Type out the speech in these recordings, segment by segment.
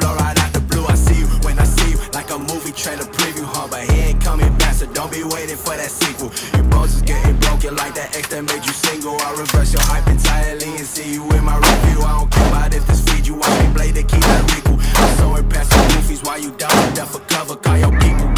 blow right out the blue. I see you when I see you, like a movie trailer preview, huh? But he ain't coming back, so don't be waiting for that sequel. Your bones is getting broken like that ex that made you single. I reverse your hype entirely and see you in my review. I don't care about if this feed you. Watch me blade the key that Riku. I'm so impressed with movies, while you down with for cover. Call your people,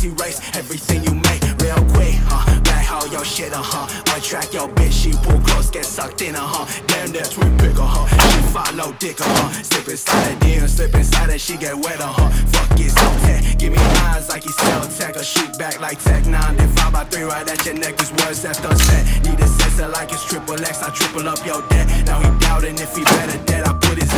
space erase everything you make real quick, huh? Black hole your shit, uh huh. One track your bitch, she pull close, get sucked in, uh huh. Damn, that twin uh huh. She follow dick, uh huh. Slip inside her DM, slip inside her, she get wet, uh huh. Fuck it, so tech. Give me lines like he sell tech, or shoot back like Tech 9. Then 5 by 3 right at your neck is words that's unsaid. Need a sensor like it's triple X, I triple up your debt. Now he doubting if he better dead, I put his